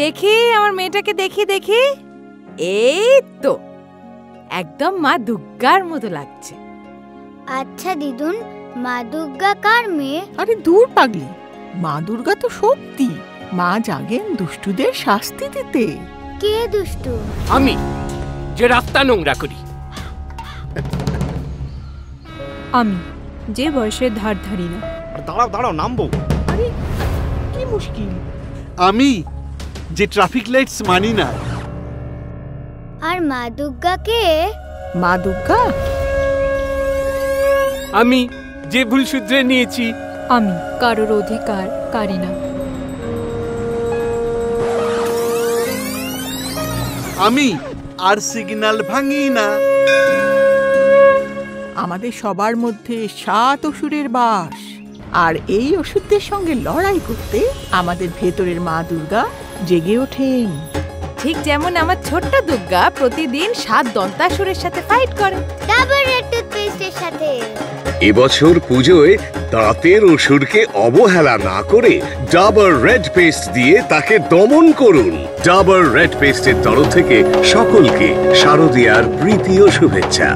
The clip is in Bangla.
দেখি আমার মেয়েটাকে দেখি দেখি। এই তো একদম মা দুর্গার মতো লাগছে। আচ্ছা দিদুন মা দুর্গা কার মেয়ে? আরে দূর পাগলি মা দুর্গা তো সত্যি মা জাগেন দুষ্টুদের শাস্তি দিতে। কে দুষ্টু? আমি যে রাস্তা নোংরা করি। আমি যে বয়সের ধার ধারি না দাঁড়াও দাঁড়াও নামবো। আরে কি মুশকিল? আমি যে ট্রাফিক লাইটস মানি না। আর মা দুর্গা কে মা দুর্গা? আমি যে ভুল শুধরে নিয়েছি। আমি কারোর অধিকার কারি না। আমি আর সিগন্যাল ভাঙি না। আমাদের সবার মধ্যে সাত অসুরের বাস। আর এই অসুরদের সঙ্গে লড়াই করতে আমাদের ভেতরের মা দুর্গা জেগে ওঠেন। ঠিক যেমন আমার ছোট্ট দুর্গা প্রতিদিন সাত দন্তাসুরের সাথে ফাইট করে। ডাবল রেড টুথপেস্টের সাথে। এবছর পুজোয় দাঁতের অসুরকে অবহেলা না করে ডাবর রেড পেস্ট দিয়ে তাকে দমন করুন। ডাবর রেড পেস্টের তরফ থেকে সকলকে শারদীয়ার প্রীতি ও শুভেচ্ছা।